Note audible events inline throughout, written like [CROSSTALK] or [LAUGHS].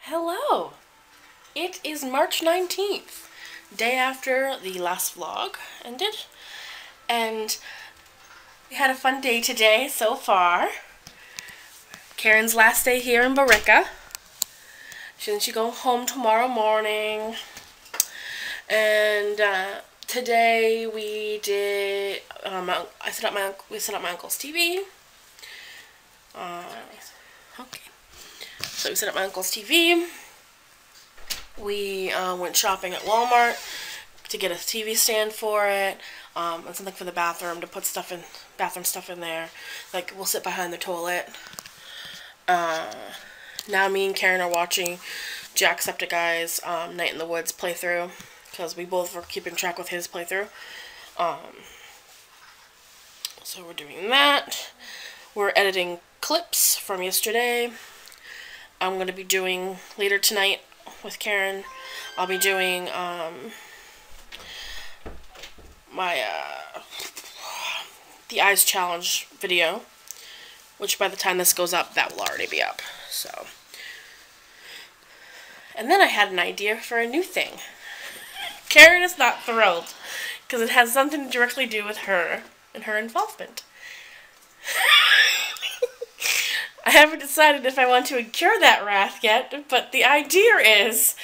Hello! It is March 19th, day after the last vlog ended, and we had a fun day today so far. Karen's last day here in Barica. Then she go home tomorrow morning. And uh, today we did. Um, I set up my we set up my uncle's TV. Uh, okay. So we set up my uncle's TV. We uh, went shopping at Walmart to get a TV stand for it. Um, and something for the bathroom to put stuff in bathroom stuff in there. Like we'll sit behind the toilet. Uh, now me and Karen are watching Jacksepticeye's um, Night in the Woods playthrough because we both were keeping track with his playthrough. Um, so we're doing that. We're editing clips from yesterday. I'm going to be doing later tonight with Karen. I'll be doing um, my uh, the eyes challenge video, which by the time this goes up, that will already be up. So, and then I had an idea for a new thing. Karen is not thrilled because it has something to directly do with her and her involvement. [LAUGHS] I haven't decided if I want to incur that wrath yet, but the idea is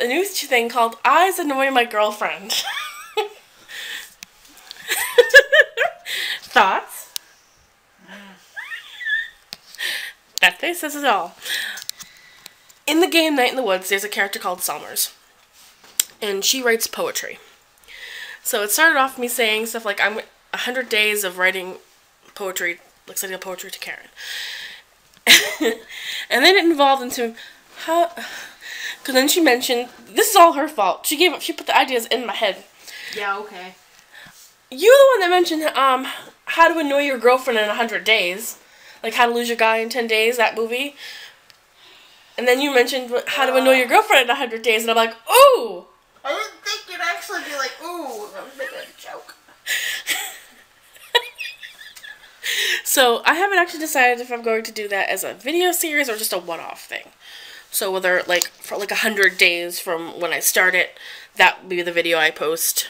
a new thing called Eyes Annoy My Girlfriend. [LAUGHS] Thoughts? that face says it all. In the game Night in the Woods, there's a character called Summers. And she writes poetry. So it started off me saying stuff like, I'm 100 days of writing poetry, like sending poetry to Karen. [LAUGHS] and then it evolved into, how, because then she mentioned, this is all her fault. She gave, up, she put the ideas in my head. Yeah, okay. You the one that mentioned um how to annoy your girlfriend in hundred days, like how to lose your guy in ten days. That movie. And then you mentioned how to annoy your girlfriend in hundred days, and I'm like, ooh. I didn't think you'd actually be like, ooh. I was making a joke. so I haven't actually decided if I'm going to do that as a video series or just a one-off thing. So whether like for like a hundred days from when I start it, that will be the video I post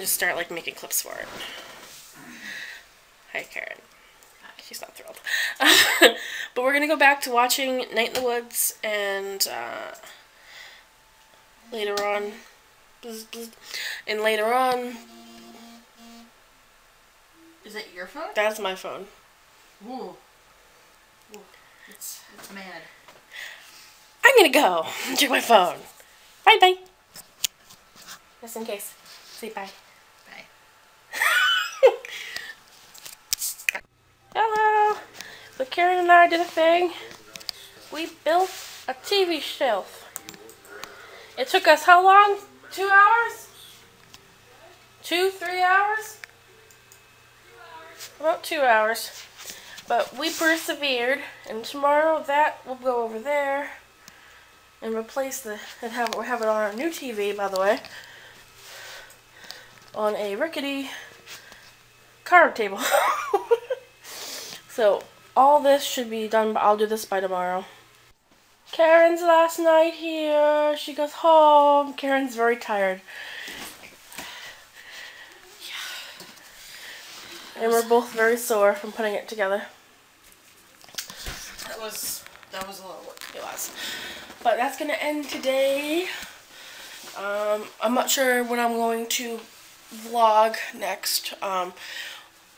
just start like making clips for it. Hi, Karen. She's not thrilled. [LAUGHS] but we're gonna go back to watching Night in the Woods and uh, later on, and later on. Is that your phone? That's my phone. Ooh. Ooh. It's, it's mad. I'm gonna go check my phone. Bye bye. Just in case. Say bye. Bye. [LAUGHS] Hello! So Karen and I did a thing. We built a TV shelf. It took us how long? Two hours? Two, three hours? About two hours. But we persevered, and tomorrow that will go over there and replace the and have we have it on our new TV by the way on a rickety card table. [LAUGHS] so all this should be done, I'll do this by tomorrow. Karen's last night here. She goes home. Karen's very tired. Yeah. And we're both very sore from putting it together. That was that was a lot of work. It was. But that's gonna end today. Um, I'm not sure when I'm going to vlog next. Um,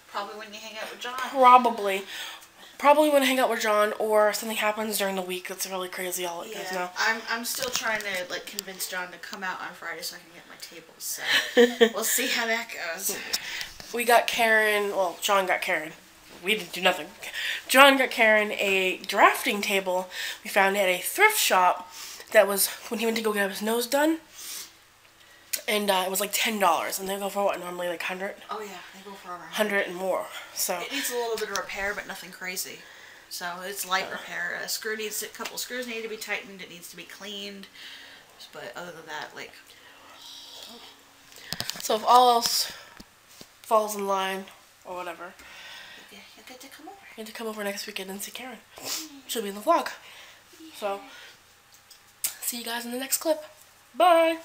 probably when you hang out with John. Probably. Probably when I hang out with John or something happens during the week that's really crazy, I'll let you guys know. I'm, I'm still trying to like convince John to come out on Friday so I can get my tables set. [LAUGHS] we'll see how that goes. We got Karen, well, John got Karen. We didn't do nothing. John got Karen a drafting table we found at a thrift shop that was when he went to go get his nose done and uh, it was like ten dollars, and they go for what normally like hundred. Oh yeah, they go for over hundred and more. So it needs a little bit of repair, but nothing crazy. So it's light uh, repair. A screw needs a couple screws need to be tightened. It needs to be cleaned, but other than that, like. So if all else falls in line or whatever, Yeah, you get to come over. you need to come over next weekend and see Karen. She'll be in the vlog. So, see you guys in the next clip. Bye.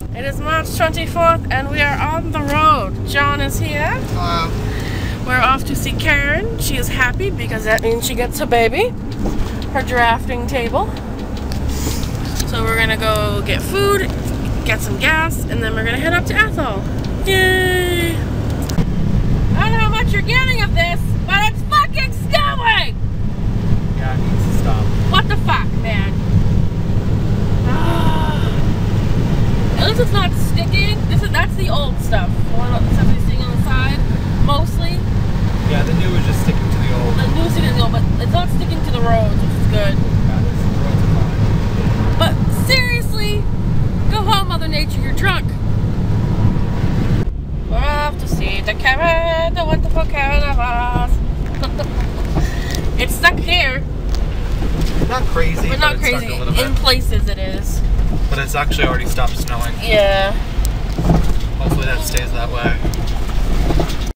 It is March 24th and we are on the road. John is here. Hello. We're off to see Karen. She is happy because that means she gets a baby. Her drafting table. So we're gonna go get food, get some gas, and then we're gonna head up to Athol. Yay! I don't know how much you're getting of this, but it's fucking snowing! Yeah, it needs to stop. What the fuck, man? At least it's not sticking. This is that's the old stuff. The stuff you're seeing on the side, mostly. Yeah, the new is just sticking to the old. The new sticking old, but it's not sticking to the roads, which is good. Yeah, the roads are fine. But seriously, go home, Mother Nature. You're drunk. We're off to see the Karen, the wonderful Karen of Oz. [LAUGHS] it's stuck here, Not crazy, but not crazy. In places, it is. But it's actually already stopped snowing. Yeah. Hopefully that stays that way.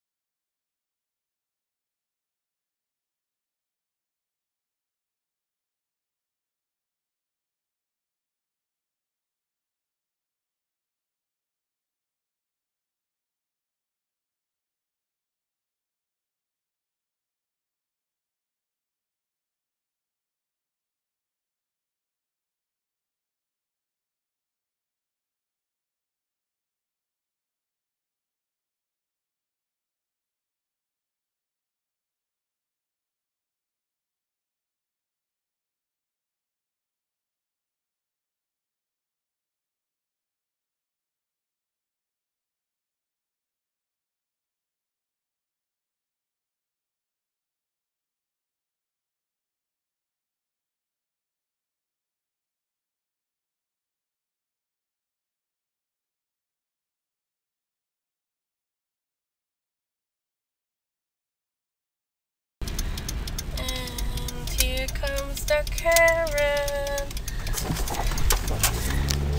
Comes the Karen.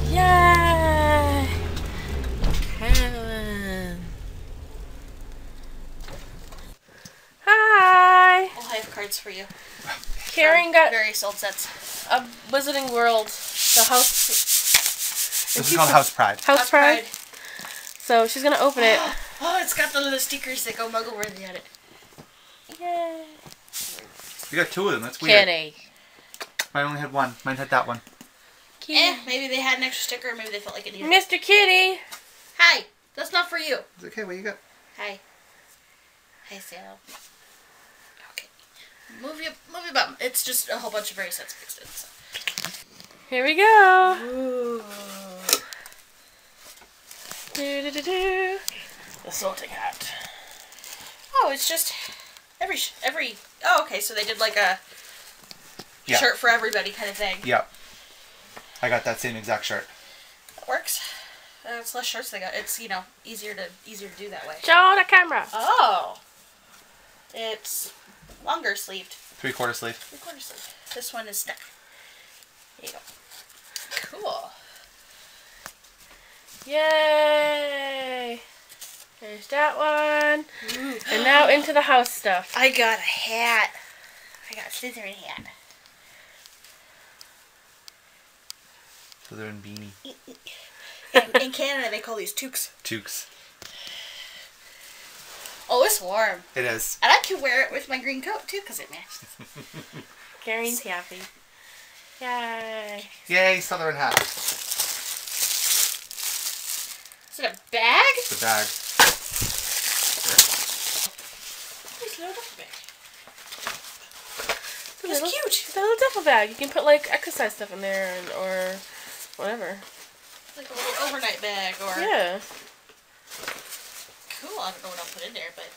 Yay! Karen. Hi! Well, I have cards for you. Karen got various old sets. a Wizarding World, the house. This is called House Pride. House Pride. So she's gonna open it. [GASPS] Oh, it's got the little stickers that go muggle worthy on it. Yay! You got two of them. That's weird. Kitty. I only had one. Mine had that one. Kitty. Eh, maybe they had an extra sticker, or maybe they felt like it needed. Mr. Kitty. Hi, that's not for you. It's okay. What you got? Hi. Hi, Sam. Okay. Movie, movie move your bum. It's just a whole bunch of various sets mixed in. So. Here we go. Ooh. Do, do, do, do. The sorting hat. Oh, it's just every every. Oh, okay. So they did like a Yeah. shirt for everybody kind of thing. Yep. I got that same exact shirt. That works. Uh, it's less shirts they got. It's you know easier to easier to do that way. Show on the camera. Oh. It's longer sleeved, Three quarter sleeve. three quarter sleeve. This one is stuck. There you go. Cool. Yay! There's that one. And now into the house stuff. I got a hat. I got a Slytherin hat. Slytherin beanie. In, in Canada, they call these toques. Toques. Oh, it's warm. It is. And I can wear it with my green coat too, because it matches. [LAUGHS] Karen's happy. Yay! Yay, Slytherin hat. Is it a bag? The bag. Nice little duffel bag. It's a It's little, cute. It's a little duffel bag. You can put like exercise stuff in there and, or whatever. Like a little overnight bag or. Yeah. Cool. I don't know what I'll put in there, but.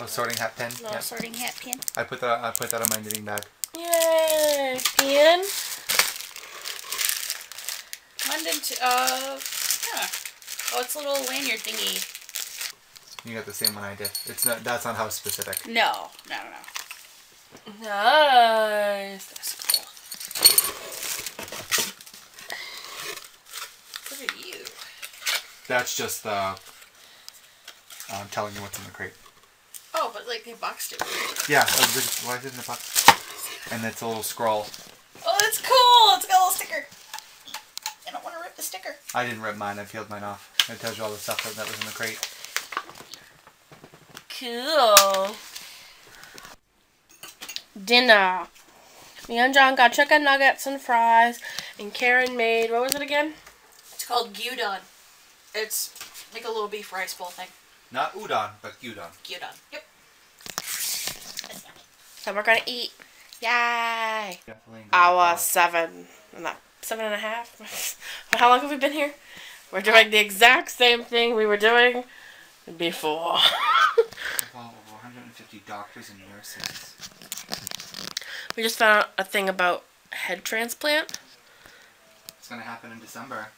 Oh, sorting hat pin. Little Yeah. sorting hat pin. I put that. I put that on my knitting bag. Yay! Pin. London to. Uh. Yeah. Oh, it's a little lanyard thingy. You got the same one I did. It's not. That's not house specific. No. No, no, no. Nice. That's cool. Look at you. That's just the. Um, telling you what's in the crate. Oh, but like they boxed it. Yeah, I why is it in the box? And it's a little scroll. Oh, that's cool. It's got a little sticker. I don't want to rip the sticker. I didn't rip mine. I peeled mine off. It tells you all the stuff that, that was in the crate. Cool. Dinner. Me and John got chicken nuggets and fries, and Karen made what was it again? It's called gyudon. It's like a little beef rice bowl thing. Not udon, but gyudon. Gyudon. Yep. That's yummy. So we're gonna eat. Yay! Definitely. Hour seven, not seven and a half. but [LAUGHS] how long have we been here? We're doing the exact same thing we were doing before. [LAUGHS] Well, 150 doctors and nurses. we just found out a thing about head transplant It's gonna happen in December.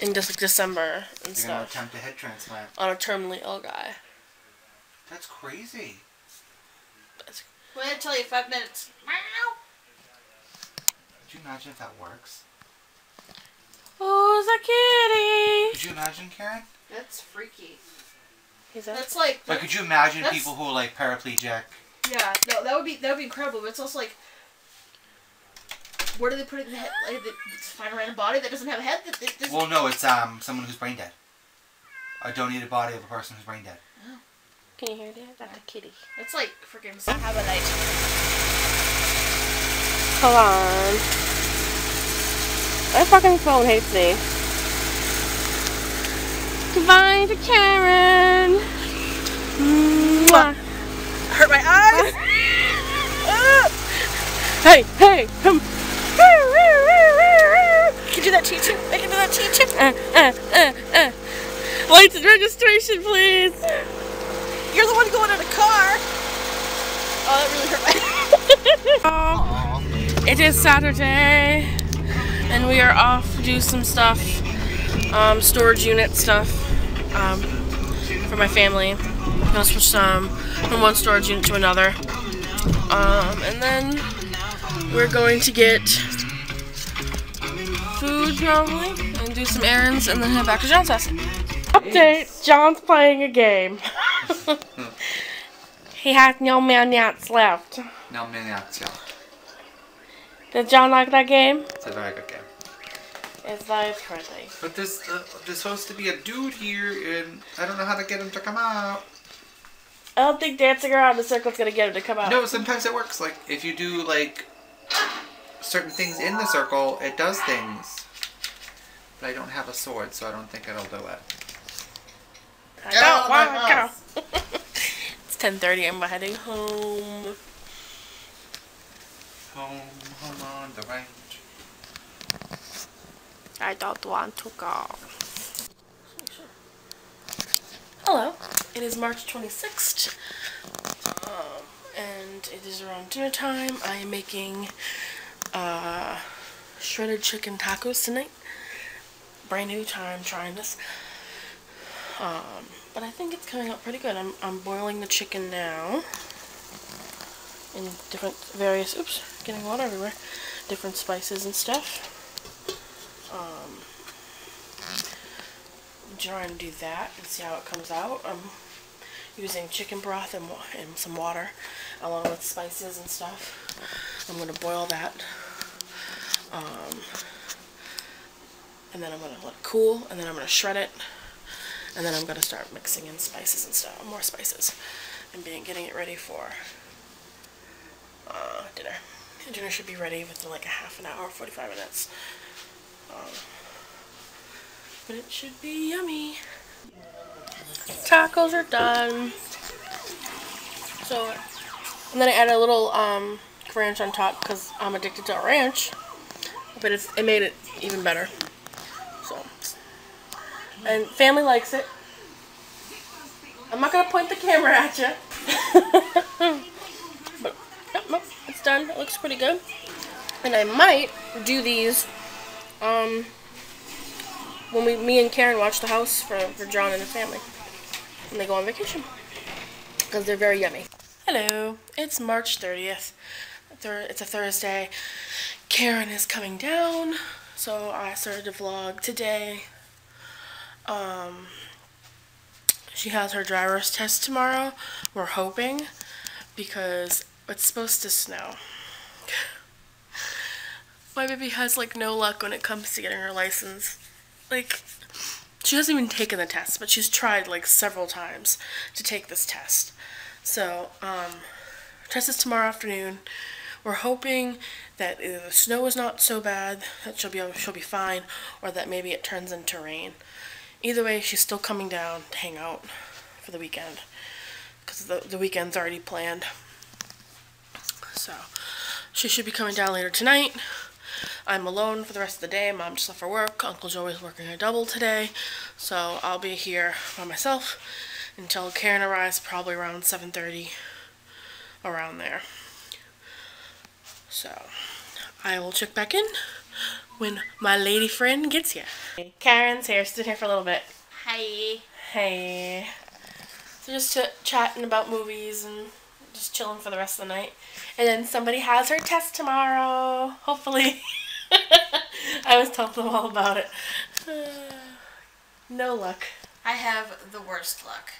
in just like December and They're gonna attempt a head transplant. on a terminally ill guy. That's crazy. Wait until you five minutes. Meow. Could you imagine if that works? Who's a kitty? Could you imagine, Karen? That's freaky. He's a That's like. Like, could you imagine people who are like paraplegic? Yeah, no, that would be that would be incredible. But it's also like, where do they put it in the head? Like, the, find a random body that doesn't have a head. That, that doesn't- Well, no, it's um someone who's brain dead. I donate a donated body of a person who's brain dead. Can you hear that? That's a kitty. It's like freaking have a night. Hold on. My fucking phone hates me. Goodbye to Karen. Mwah. Hurt my eyes. [LAUGHS] Hey, hey, come. Can you do that teaching? I can do that teaching. Uh, uh, uh, uh. License registration, please. You're the one going in a car. Oh, that really hurt my. [LAUGHS] [LAUGHS] It is Saturday, and we are off to do some stuff, um, storage unit stuff, um, for my family. I'm gonna switch some from one storage unit to another, um, and then we're going to get food probably, and do some errands, and then head back to John's house. Update: John's playing a game. he has no minutes left. No, miniature. Did John like that game? It's a very good game. It's very pretty. But there's uh, there's supposed to be a dude here, and I don't know how to get him to come out. I don't think dancing around the circle is gonna get him to come out. No, sometimes it works. Like if you do like certain things in the circle, it does things. But I don't have a sword, so I don't think it'll do it. I Get don't want to go. [LAUGHS] it's 10.30, I'm heading home. Home, home on the range. I don't want to go. Hello, it is March 26th, um, and it is around dinner time. I am making uh, shredded chicken tacos tonight. Brand new time trying this. Um, but I think it's coming out pretty good. I'm, I'm boiling the chicken now in different various, oops, getting water everywhere, different spices and stuff. Um, Trying to do that and see how it comes out. I'm using chicken broth and, and some water along with spices and stuff. I'm going to boil that. Um, and then I'm going to let it cool and then I'm going to shred it. And then I'm going to start mixing in spices and stuff, more spices, and being, getting it ready for uh, dinner. Dinner should be ready within like a half an hour, 45 minutes. Um, but it should be yummy. Tacos are done. So, and then I added a little um, ranch on top because I'm addicted to a ranch. But it's, it made it even better. So, and family likes it. I'm not gonna point the camera at you. [LAUGHS] but it's done. It looks pretty good. And I might do these um when we me and Karen watch the house for, for John and the family when they go on vacation because they're very yummy. Hello, it's March 30th. Thur- It's a Thursday. Karen is coming down, so I started to vlog today. Um, she has her driver's test tomorrow. We're hoping because it's supposed to snow. My baby has like no luck when it comes to getting her license. Like, she hasn't even taken the test, but she's tried like several times to take this test. So, um, test is tomorrow afternoon. We're hoping that either the snow is not so bad that she'll be she'll be fine, or that maybe it turns into rain. Either way, she's still coming down to hang out for the weekend because the the weekend's already planned. So she should be coming down later tonight. I'm alone for the rest of the day. Mom just left for work. Uncle Joey's working a double today, so I'll be here by myself until Karen arrives, probably around 7:30, around there. So I will check back in when my lady friend gets here. Karen's here, sitting here for a little bit. Hi. Hey. So just ch- chatting about movies and just chilling for the rest of the night. And then somebody has her test tomorrow, hopefully. [LAUGHS] I was telling them all about it. [SIGHS] no luck. I have the worst luck.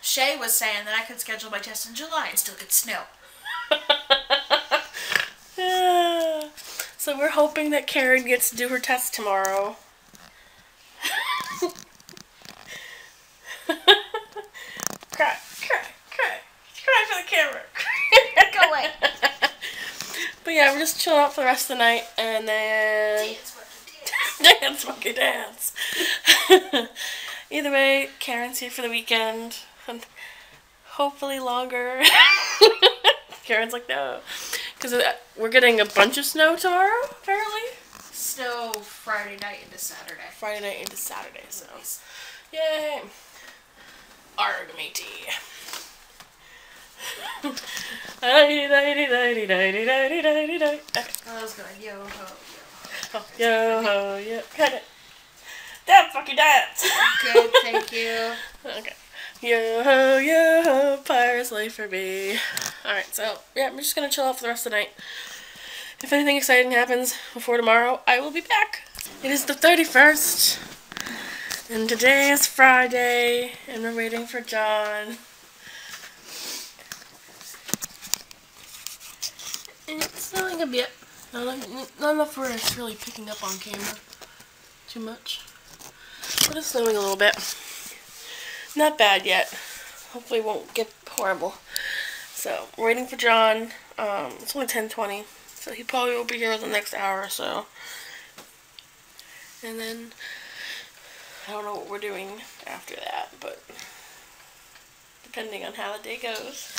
Shay was saying that I could schedule my test in July and still get snow. [SIGHS] so we're hoping that Karen gets to do her test tomorrow. [LAUGHS] cry, cry, cry, cry for the camera. Go away. But yeah, we're just chilling out for the rest of the night, and then Dance, dance, monkey [LAUGHS] monkey, dance. dance. [LAUGHS] Either way, Karen's here for the weekend, and hopefully longer. [LAUGHS] Karen's like, no, because uh, we're getting a bunch of snow tomorrow, apparently. Snow Friday night into Saturday. Friday night into Saturday, so yay. Arg matey. Okay. I was going yo ho Oh, yo ho, yo, cut it. Dance, fucking dance. Good, thank you. Okay. Yo ho, yo ho, pirate's life for me. Alright, so, yeah, we're just gonna chill out for the rest of the night. If anything exciting happens before tomorrow, I will be back. It is the 31st, and today is Friday, and we're waiting for John. It's snowing a bit. Not, enough- not where it's really picking up on camera too much. But it's snowing a little bit. Not bad yet. Hopefully won't get horrible. So, waiting for John. Um, it's only 10.20, so he probably will be here the next hour or so. And then, I don't know what we're doing after that, but depending on how the day goes.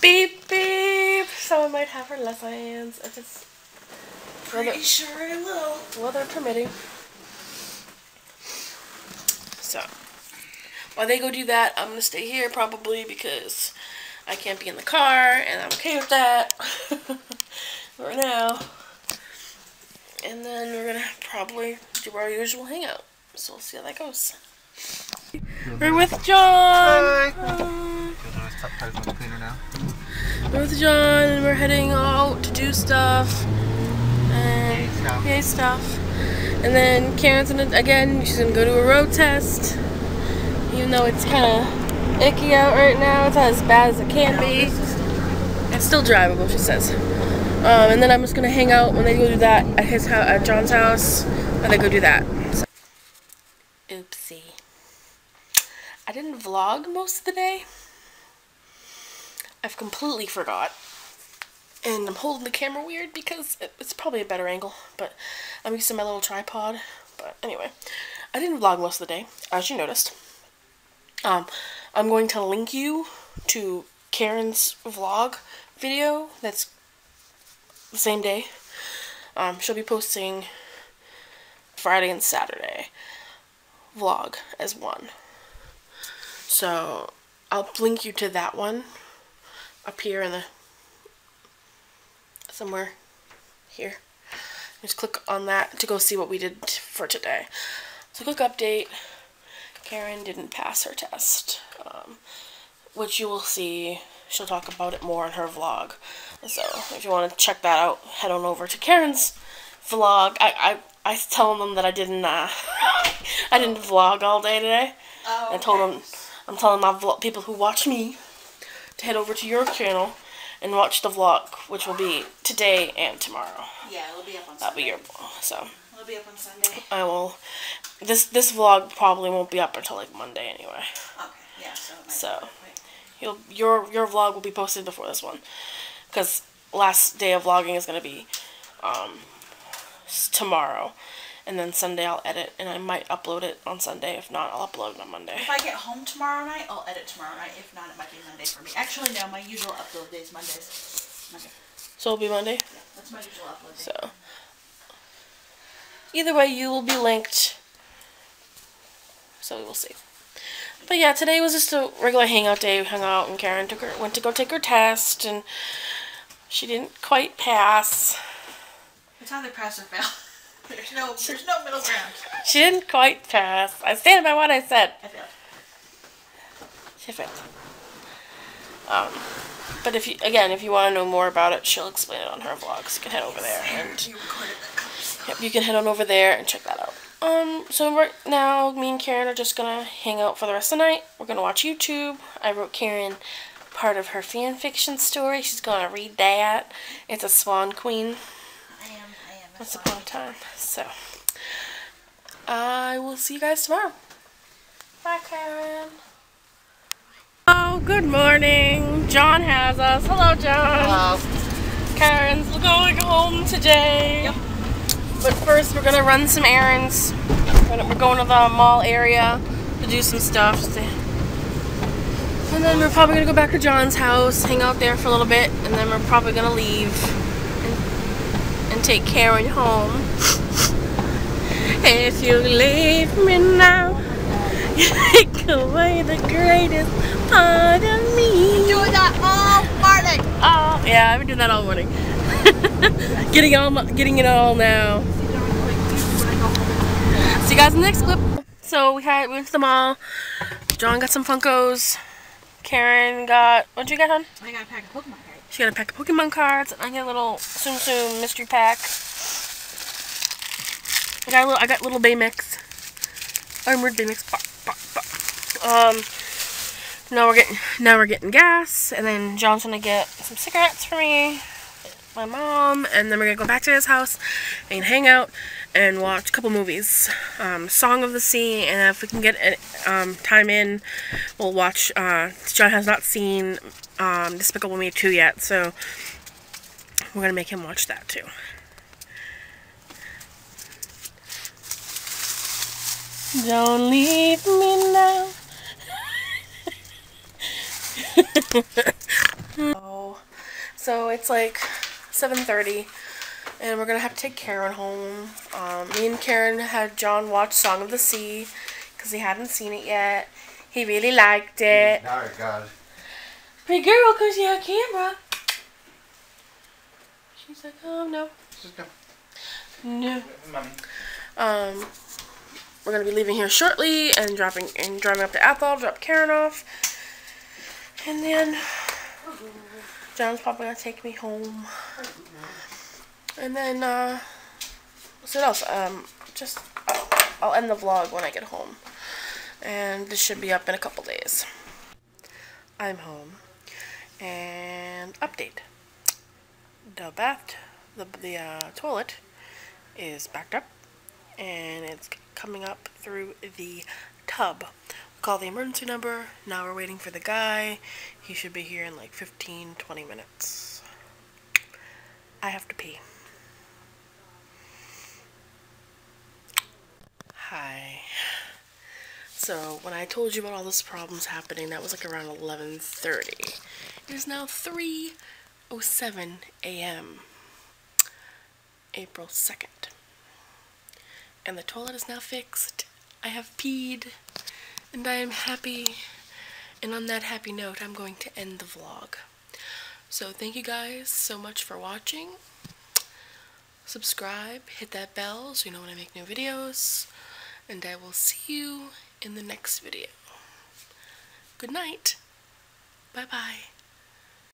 Beep, beep! Someone might have her lessons if it's weather, Pretty sure I will. weather permitting. So, while they go do that, I'm gonna stay here probably because I can't be in the car, and I'm okay with that [LAUGHS] for now. And then we're gonna probably do our usual hangout. So we'll see how that goes. We're with John. Um, we're with John, and we're heading out to do stuff. And stuff. yay stuff. And then Karen's gonna again. She's gonna go to a road test. Even though it's kind of icky out right now, it's not as bad as it can be. It's still drivable, she says. Um, and then I'm just gonna hang out when they go do that at his house, at John's house, when they go do that. So. Oopsie. I didn't vlog most of the day. I've completely forgot. And I'm holding the camera weird because it's probably a better angle, but I'm using my little tripod. But anyway, I didn't vlog most of the day, as you noticed. Um, I'm going to link you to Karen's vlog video that's the same day. Um, she'll be posting Friday and Saturday vlog as one. So I'll link you to that one up here in the somewhere here. Just click on that to go see what we did for today. So quick update. Karen didn't pass her test, um, which you will see. She'll talk about it more in her vlog. So if you want to check that out, head on over to Karen's vlog. I I I telling them that I didn't uh, [LAUGHS] I didn't vlog all day today. Oh, I told them, I'm telling my vlog, people who watch me to head over to your channel and watch the vlog, which will be today and tomorrow. Yeah, it'll be up on Sunday. That'll be your so It'll be up on Sunday. I will. This this vlog probably won't be up until like Monday anyway. Okay, yeah, so it might So. be. You'll, your your vlog will be posted before this one, because last day of vlogging is gonna be um, tomorrow, and then Sunday I'll edit and I might upload it on Sunday. If not, I'll upload it on Monday. If I get home tomorrow night, I'll edit tomorrow night. If not, it might be Monday for me. Actually, no, my usual upload day is Mondays. Monday. So it'll be Monday. Yeah, that's my usual upload day. So either way, you will be linked. So we will see. But yeah, today was just a regular hangout day. We hung out and Karen took her went to go take her test and she didn't quite pass. It's either pass or fail. [LAUGHS] There's no, there's no middle ground. She didn't quite pass. I stand by what I said. I failed. She failed. Um, but if you again, if you want to know more about it, she'll explain it on her vlogs. You can head over there and You recorded that comes. Yep, you can head on over there and check that out. Um, so right now, me and Karen are just gonna hang out for the rest of the night. We're gonna watch YouTube. I wrote Karen part of her fan fiction story. She's gonna read that. It's a Swan Queen. I am, I am. Once upon a time. So, I will see you guys tomorrow. Bye, Karen. Oh, good morning. John has us. Hello, John. Karen's going home today. Yep. But first, we're gonna run some errands. We're going to the mall area to do some stuff. And then we're probably gonna go back to John's house, hang out there for a little bit, and then we're probably gonna leave and, and take Karen home. If you leave me now, you [LAUGHS] take away the greatest part of me. Doing that all morning. Oh, yeah, I've been doing that all morning. [LAUGHS] getting all, getting it all now. See you guys in the next clip. So we had we went to the mall. John got some Funkos. Karen got what'd you get, hon? I got a pack of Pokemon. She got a pack of Pokemon cards. And I got a little Tsum Tsum mystery pack. I got a little. I got little Baymax. Armored Baymax. Um. Now we're getting now we're getting gas, and then John's gonna get some cigarettes for me, my mom, and then we're gonna go back to his house and hang out and watch a couple movies. Um, Song of the Sea, and if we can get um, time in, we'll watch. Uh, John has not seen um, Despicable Me 2 yet, so we're gonna make him watch that too. Don't leave me now. [LAUGHS] oh, so it's like 7:30, and we're gonna have to take Karen home. Um, me and Karen had John watch Song of the Sea because he hadn't seen it yet. He really liked it. Oh God. Pretty girl, cause you have a camera. She's like, oh no, Just go. no. Mommy. Um, we're gonna be leaving here shortly and dropping and driving up to Athol, drop Karen off, and then John's probably gonna take me home. And then uh, what's what else? Um, just I'll end the vlog when I get home, and this should be up in a couple days. I'm home, and update. The bath, the the uh, toilet is backed up and it's coming up through the tub. Call the emergency number. Now we're waiting for the guy. He should be here in like 15 20 minutes. I have to pee. Hi. So, when I told you about all those problems happening, that was like around 11:30. It is now 3:07 a.m. April 2nd and the toilet is now fixed. I have peed, and I am happy. And on that happy note, I'm going to end the vlog. So thank you guys so much for watching. Subscribe, hit that bell so you know when I make new videos. And I will see you in the next video. Good night. Bye bye.